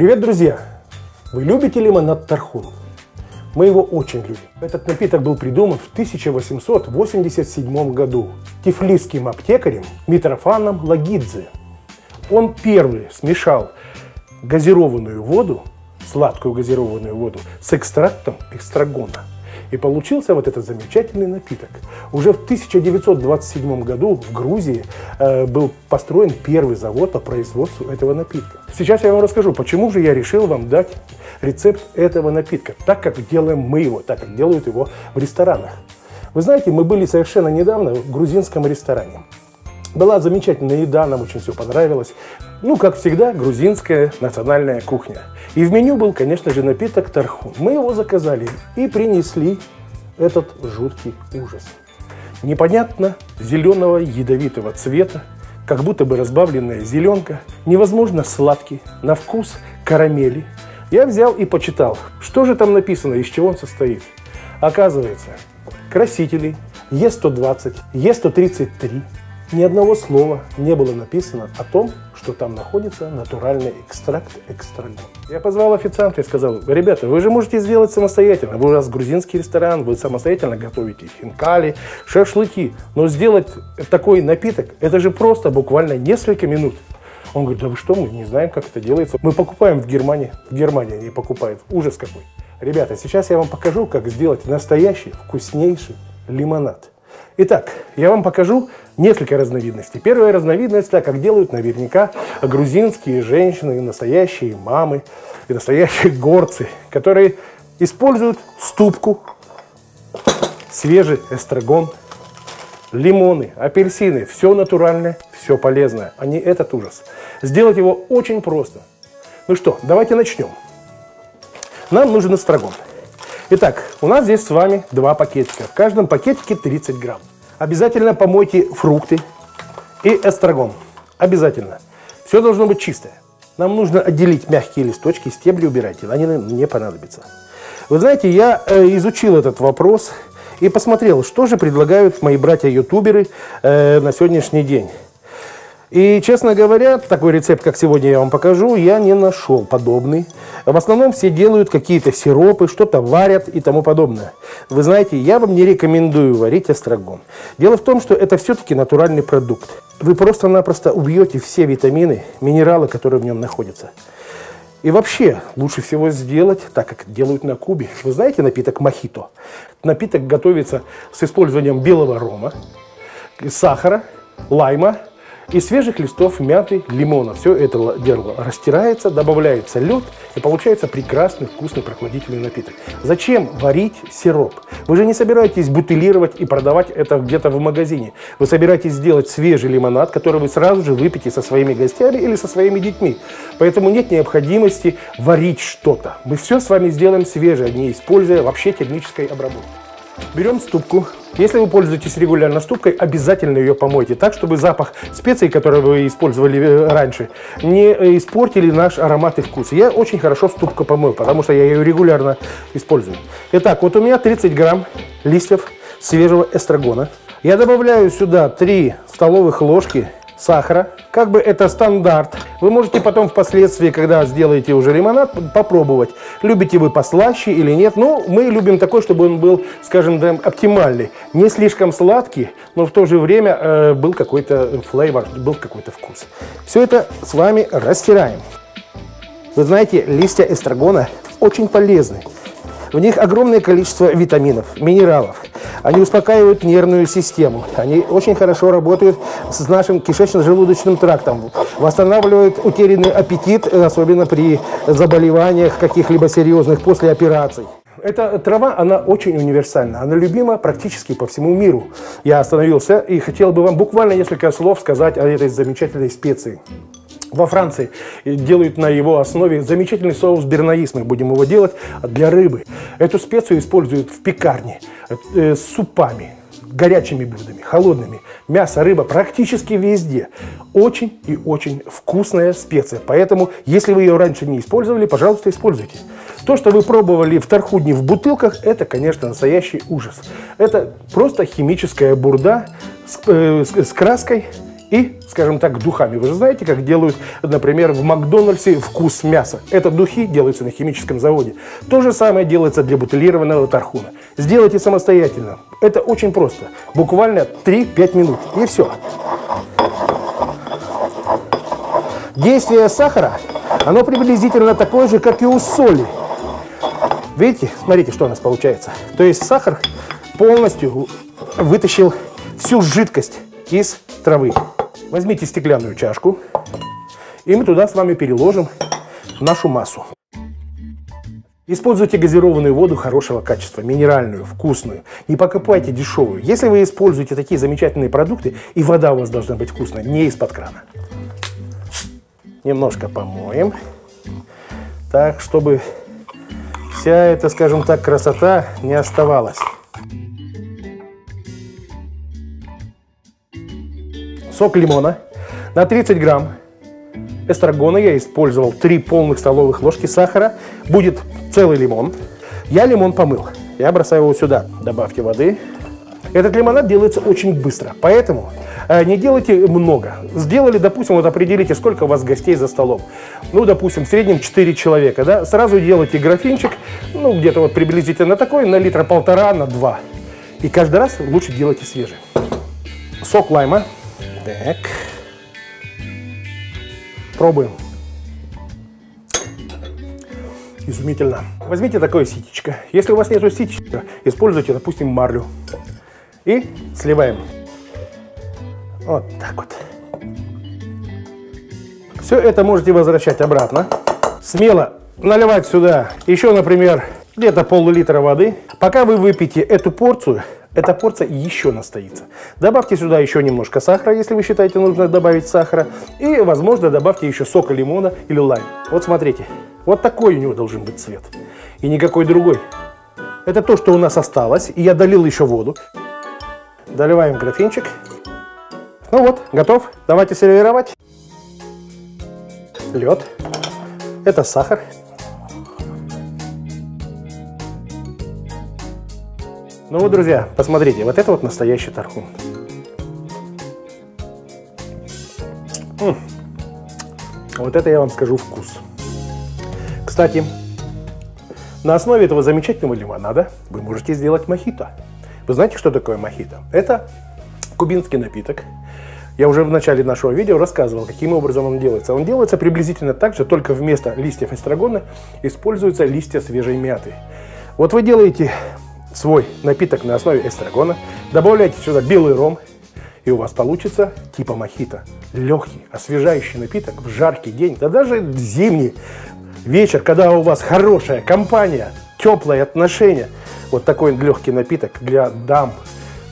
Привет, друзья! Вы любите лимонад Тархун? Мы его очень любим. Этот напиток был придуман в 1887 году тифлисским аптекарем Митрофаном Лагидзе. Он первый смешал газированную воду, сладкую газированную воду, с экстрактом экстрагона – и получился вот этот замечательный напиток. Уже в 1927 году в Грузии э, был построен первый завод по производству этого напитка. Сейчас я вам расскажу, почему же я решил вам дать рецепт этого напитка, так как делаем мы его, так как делают его в ресторанах. Вы знаете, мы были совершенно недавно в грузинском ресторане. Была замечательная еда, нам очень все понравилось. Ну, как всегда, грузинская национальная кухня. И в меню был, конечно же, напиток тархун. Мы его заказали и принесли этот жуткий ужас. Непонятно зеленого ядовитого цвета, как будто бы разбавленная зеленка, невозможно сладкий, на вкус карамели. Я взял и почитал, что же там написано, из чего он состоит. Оказывается, красители Е120, Е133, ни одного слова не было написано о том, что там находится натуральный экстракт экстрагон. Я позвал официанта и сказал, ребята, вы же можете сделать самостоятельно. Вы у нас грузинский ресторан, вы самостоятельно готовите хинкали, шашлыки. Но сделать такой напиток, это же просто буквально несколько минут. Он говорит, да вы что, мы не знаем, как это делается. Мы покупаем в Германии. В Германии они покупают. Ужас какой. Ребята, сейчас я вам покажу, как сделать настоящий вкуснейший лимонад. Итак, я вам покажу несколько разновидностей. Первая разновидность, так как делают наверняка грузинские женщины, настоящие мамы и настоящие горцы, которые используют ступку, свежий эстрагон, лимоны, апельсины, все натуральное, все полезное, а не этот ужас. Сделать его очень просто. Ну что, давайте начнем. Нам нужен эстрагон. Итак, у нас здесь с вами два пакетика. В каждом пакетике 30 грамм. Обязательно помойте фрукты и эстрагон. Обязательно. Все должно быть чистое. Нам нужно отделить мягкие листочки, стебли убирайте, они нам не понадобятся. Вы знаете, я э, изучил этот вопрос и посмотрел, что же предлагают мои братья-ютуберы э, на сегодняшний день. И, честно говоря, такой рецепт, как сегодня я вам покажу, я не нашел подобный. В основном все делают какие-то сиропы, что-то варят и тому подобное. Вы знаете, я вам не рекомендую варить эстрагон. Дело в том, что это все-таки натуральный продукт. Вы просто-напросто убьете все витамины, минералы, которые в нем находятся. И вообще, лучше всего сделать так, как делают на Кубе. Вы знаете напиток мохито? Напиток готовится с использованием белого рома, сахара, лайма, из свежих листов мяты, лимона. Все это дело растирается, добавляется лед и получается прекрасный, вкусный, прохладительный напиток. Зачем варить сироп? Вы же не собираетесь бутылировать и продавать это где-то в магазине. Вы собираетесь сделать свежий лимонад, который вы сразу же выпьете со своими гостями или со своими детьми. Поэтому нет необходимости варить что-то. Мы все с вами сделаем свежее, не используя вообще термической обработки. Берем ступку. Если вы пользуетесь регулярно ступкой, обязательно ее помойте так, чтобы запах специй, которые вы использовали э, раньше, не э, испортили наш аромат и вкус. Я очень хорошо ступку помою, потому что я ее регулярно использую. Итак, вот у меня 30 грамм листьев свежего эстрагона. Я добавляю сюда 3 столовых ложки сахара. Как бы это стандарт. Вы можете потом впоследствии, когда сделаете уже лимонад, попробовать, любите вы послаще или нет. Но мы любим такой, чтобы он был, скажем, да, оптимальный. Не слишком сладкий, но в то же время э, был какой-то флейвор, был какой-то вкус. Все это с вами растираем. Вы знаете, листья эстрагона очень полезны. В них огромное количество витаминов, минералов. Они успокаивают нервную систему. Они очень хорошо работают с нашим кишечно-желудочным трактом. Восстанавливают утерянный аппетит, особенно при заболеваниях каких-либо серьезных после операций. Эта трава, она очень универсальна. Она любима практически по всему миру. Я остановился и хотел бы вам буквально несколько слов сказать о этой замечательной специи. Во Франции делают на его основе замечательный соус бернаис. Мы будем его делать для рыбы. Эту специю используют в пекарне э, с супами, горячими блюдами, холодными. Мясо, рыба практически везде. Очень и очень вкусная специя. Поэтому, если вы ее раньше не использовали, пожалуйста, используйте. То, что вы пробовали в Тархудне в бутылках, это, конечно, настоящий ужас. Это просто химическая бурда с, э, с, с краской и, скажем так, духами. Вы же знаете, как делают, например, в Макдональдсе вкус мяса. Это духи делаются на химическом заводе. То же самое делается для бутылированного тархуна. Сделайте самостоятельно. Это очень просто. Буквально 3-5 минут. И все. Действие сахара, оно приблизительно такое же, как и у соли. Видите, смотрите, что у нас получается. То есть сахар полностью вытащил всю жидкость из травы. Возьмите стеклянную чашку, и мы туда с вами переложим нашу массу. Используйте газированную воду хорошего качества, минеральную, вкусную. Не покупайте дешевую. Если вы используете такие замечательные продукты, и вода у вас должна быть вкусная, не из-под крана. Немножко помоем, так, чтобы вся эта, скажем так, красота не оставалась. Сок лимона на 30 грамм. Эстрагона я использовал 3 полных столовых ложки сахара. Будет целый лимон. Я лимон помыл. Я бросаю его сюда. Добавьте воды. Этот лимонад делается очень быстро, поэтому э, не делайте много. Сделали, допустим, вот определите, сколько у вас гостей за столом. Ну, допустим, в среднем 4 человека, да. Сразу делайте графинчик, ну, где-то вот приблизительно такой, на литра полтора, на два. И каждый раз лучше делайте свежий. Сок лайма. Так. Пробуем. Изумительно. Возьмите такое ситечко. Если у вас нет ситечка, используйте, допустим, марлю. И сливаем. Вот так вот. Все это можете возвращать обратно. Смело наливать сюда еще, например, где-то пол-литра воды. Пока вы выпьете эту порцию, эта порция еще настоится. Добавьте сюда еще немножко сахара, если вы считаете нужно добавить сахара. И, возможно, добавьте еще сока лимона или лайм. Вот смотрите, вот такой у него должен быть цвет. И никакой другой. Это то, что у нас осталось. И я долил еще воду. Доливаем графинчик. Ну вот, готов. Давайте сервировать. Лед. Это сахар. Ну вот, друзья, посмотрите, вот это вот настоящий тархун. Вот это я вам скажу вкус. Кстати, на основе этого замечательного лимонада вы можете сделать мохито. Вы знаете, что такое мохито? Это кубинский напиток. Я уже в начале нашего видео рассказывал, каким образом он делается. Он делается приблизительно так же, только вместо листьев эстрагона используются листья свежей мяты. Вот вы делаете свой напиток на основе эстрагона, добавляете сюда белый ром, и у вас получится типа мохито. Легкий, освежающий напиток в жаркий день, да даже зимний вечер, когда у вас хорошая компания, теплые отношения – вот такой легкий напиток для дам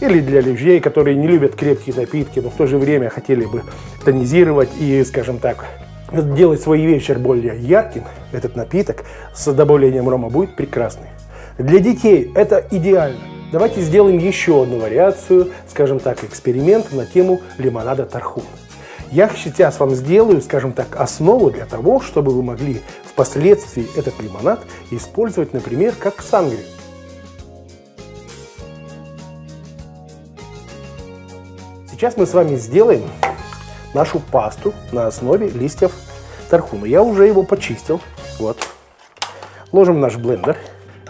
или для людей, которые не любят крепкие напитки, но в то же время хотели бы тонизировать и, скажем так, сделать свой вечер более ярким, этот напиток с добавлением рома будет прекрасный. Для детей это идеально. Давайте сделаем еще одну вариацию, скажем так, эксперимент на тему лимонада тархун. Я сейчас вам сделаю, скажем так, основу для того, чтобы вы могли впоследствии этот лимонад использовать, например, как сангрию. Сейчас мы с вами сделаем нашу пасту на основе листьев тархуна. Я уже его почистил. Вот. Ложим в наш блендер.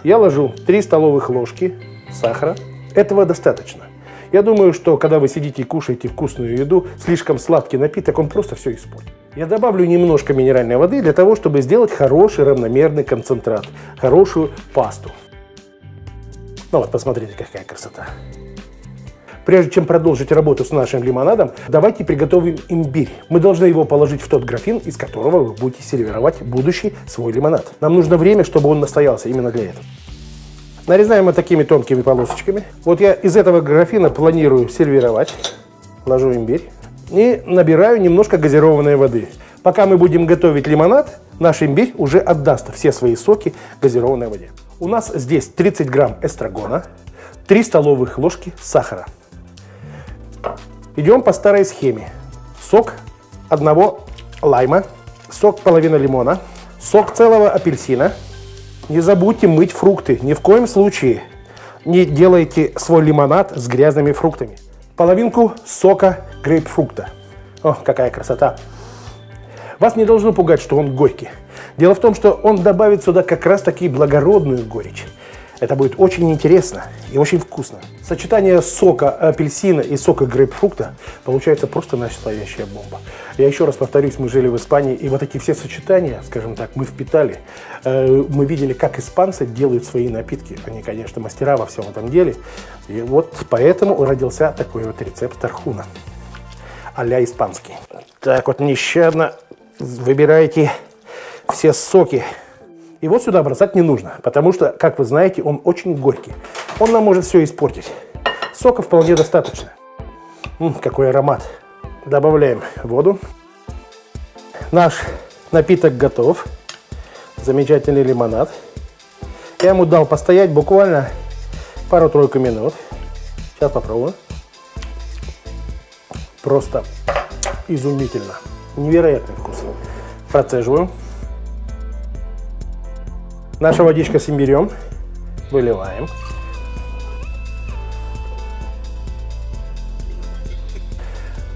Я ложу 3 столовых ложки сахара. Этого достаточно. Я думаю, что когда вы сидите и кушаете вкусную еду, слишком сладкий напиток, он просто все испортит. Я добавлю немножко минеральной воды для того, чтобы сделать хороший равномерный концентрат, хорошую пасту. Ну вот, посмотрите, какая красота. Прежде чем продолжить работу с нашим лимонадом, давайте приготовим имбирь. Мы должны его положить в тот графин, из которого вы будете сервировать будущий свой лимонад. Нам нужно время, чтобы он настоялся именно для этого. Нарезаем вот такими тонкими полосочками. Вот я из этого графина планирую сервировать. Ложу имбирь и набираю немножко газированной воды. Пока мы будем готовить лимонад, наш имбирь уже отдаст все свои соки газированной воде. У нас здесь 30 грамм эстрагона, 3 столовых ложки сахара. Идем по старой схеме. Сок одного лайма, сок половины лимона, сок целого апельсина. Не забудьте мыть фрукты. Ни в коем случае не делайте свой лимонад с грязными фруктами. Половинку сока грейпфрукта. О, какая красота! Вас не должно пугать, что он горький. Дело в том, что он добавит сюда как раз таки благородную горечь. Это будет очень интересно и очень вкусно. Сочетание сока апельсина и сока грейпфрукта получается просто настоящая бомба. Я еще раз повторюсь, мы жили в Испании, и вот такие все сочетания, скажем так, мы впитали. Э, мы видели, как испанцы делают свои напитки. Они, конечно, мастера во всем этом деле. И вот поэтому родился такой вот рецепт тархуна а-ля испанский. Так вот, нещадно выбирайте все соки его сюда бросать не нужно, потому что, как вы знаете, он очень горький. Он нам может все испортить. Сока вполне достаточно. М какой аромат. Добавляем воду. Наш напиток готов. Замечательный лимонад. Я ему дал постоять буквально пару-тройку минут. Сейчас попробую. Просто изумительно. Невероятный вкус. Процеживаю. Наша водичка с имбирем. Выливаем.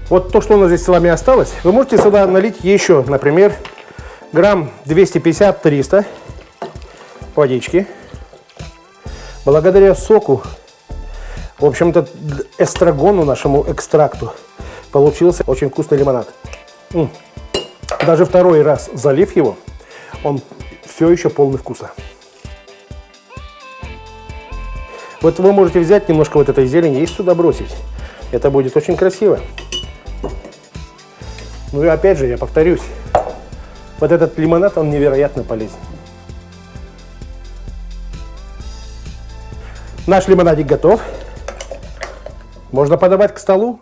Вот то, что у нас здесь с вами осталось, вы можете сюда налить еще, например, грамм 250-300 водички. Благодаря соку, в общем-то, эстрагону нашему экстракту, получился очень вкусный лимонад. Даже второй раз залив его, он все еще полный вкуса. Вот вы можете взять немножко вот этой зелени и сюда бросить. Это будет очень красиво. Ну и опять же, я повторюсь, вот этот лимонад, он невероятно полезен. Наш лимонадик готов. Можно подавать к столу.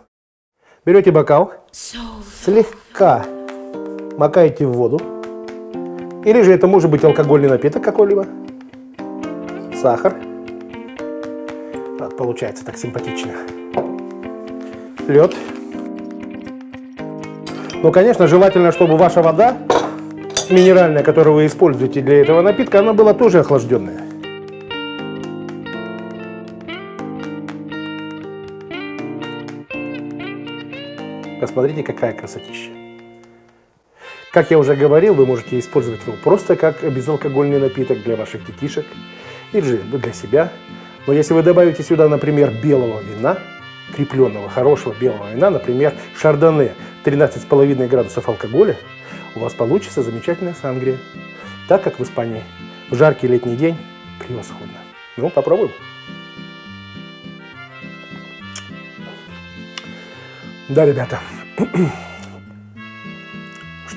Берете бокал, слегка макаете в воду, или же это может быть алкогольный напиток какой-либо. Сахар. Вот, получается так симпатично. Лед. Ну, конечно, желательно, чтобы ваша вода минеральная, которую вы используете для этого напитка, она была тоже охлажденная. Посмотрите, какая красотища. Как я уже говорил, вы можете использовать его просто как безалкогольный напиток для ваших детишек или же для себя. Но если вы добавите сюда, например, белого вина, крепленного, хорошего белого вина, например, шардоне 13,5 градусов алкоголя, у вас получится замечательная сангрия. Так как в Испании в жаркий летний день превосходно. Ну, попробуем. Да, ребята,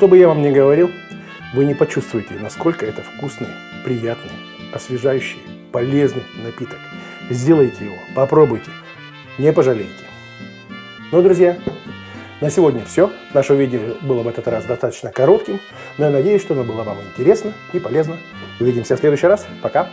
что бы я вам ни говорил, вы не почувствуете, насколько это вкусный, приятный, освежающий, полезный напиток. Сделайте его, попробуйте, не пожалеете. Ну, друзья, на сегодня все. Наше видео было в этот раз достаточно коротким, но я надеюсь, что оно было вам интересно и полезно. Увидимся в следующий раз. Пока!